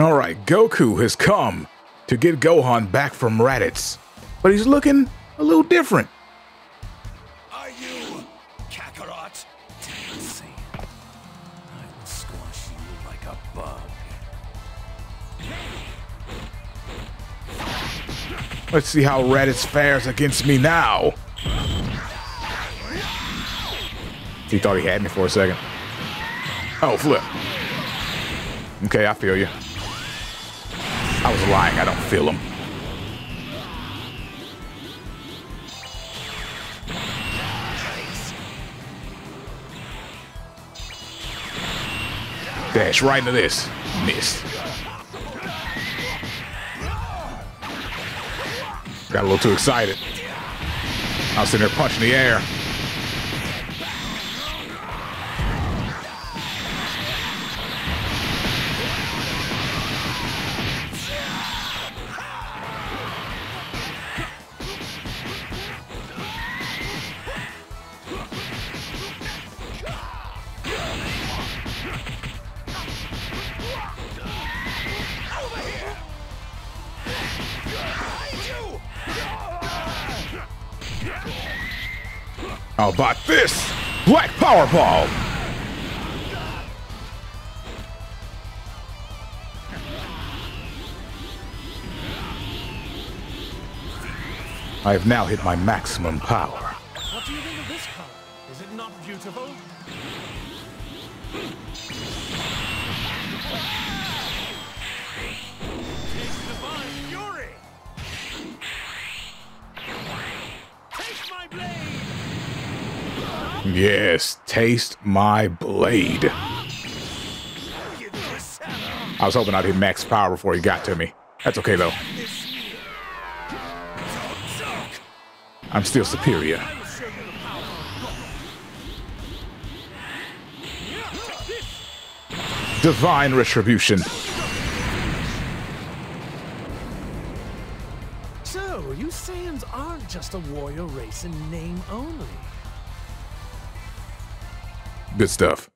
All right, Goku has come to get Gohan back from Raditz, but he's looking a little different. Are you Kakarot? See, I will squash you like a bug. Let's see how Raditz fares against me now. He thought he had me for a second. Oh, flip. Okay, I feel you. I was lying. I don't feel him. Dash right into this. Missed. Got a little too excited. I was sitting there punching the air. How about this? Black Powerball! I have now hit my maximum power. What do you think of this? Is it not beautiful? Yes, taste my blade. I was hoping I'd hit max power before he got to me. That's okay though. I'm still superior. Divine retribution. So, you Saiyans aren't just a warrior race in name only. Good stuff.